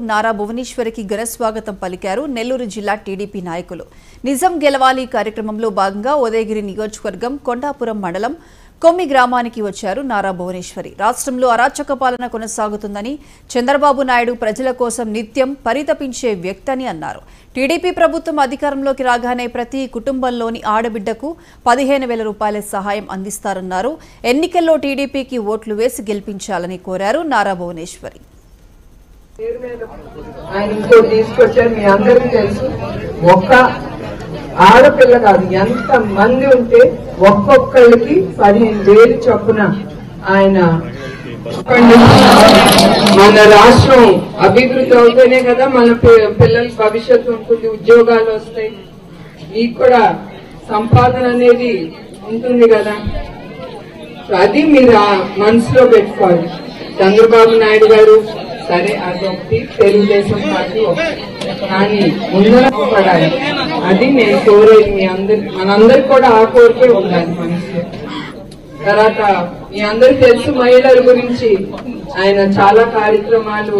నారా భువనేశ్వరికి ఘన స్వాగతం పలికారు నెల్లూరు జిల్లా టీడీపీ నాయకులు. నిజం గెలవాలి కార్యక్రమంలో భాగంగా ఉదయగిరి నియోజకవర్గం కొండాపురం మండలం కొమ్మి గ్రామానికి వచ్చారు నారా భువనేశ్వరి. రాష్ట్రంలో అరాచక పాలన కొనసాగుతుందని చంద్రబాబు నాయుడు ప్రజల కోసం నిత్యం పరితపించే వ్యక్తి అని అన్నారు. టీడీపీ ప్రభుత్వం అధికారంలోకి రాగానే ప్రతి కుటుంబంలోని ఆడబిడ్డకు పదిహేను వేల రూపాయల సహాయం అందిస్తారన్నారు. ఎన్నికల్లో టీడీపీకి ఓట్లు వేసి గెలిపించాలని కోరారు నారా భువనేశ్వరి. ఆయన ఇంకోటి తీసుకొచ్చారు మీ అందరికీ తెలుసు. ఒక్క ఆడపిల్ల కాదు ఎంత మంది ఉంటే ఒక్కొక్కళ్ళకి పదిహేను వేలు చొప్పున ఆయన మన రాష్ట్రం అభివృద్ధి అవుతేనే కదా మన పిల్లల భవిష్యత్తు ఉంటుంది ఉద్యోగాలు వస్తాయి. మీకు కూడా సంపాదన అనేది ఉంటుంది కదా. అది మీరు మనసులో పెట్టుకోవాలి. చంద్రబాబు నాయుడు గారు సరే అదొకటి. తెలుగుదేశం పార్టీ కానీ ముందర పడాలి అది నేను కోరేది మీ అందరి మనందరికి కూడా ఆ కోరికే ఉండాలి మనసులో. తర్వాత మీ అందరికి తెలుసు మహిళల గురించి. ఆయన చాలా కార్యక్రమాలు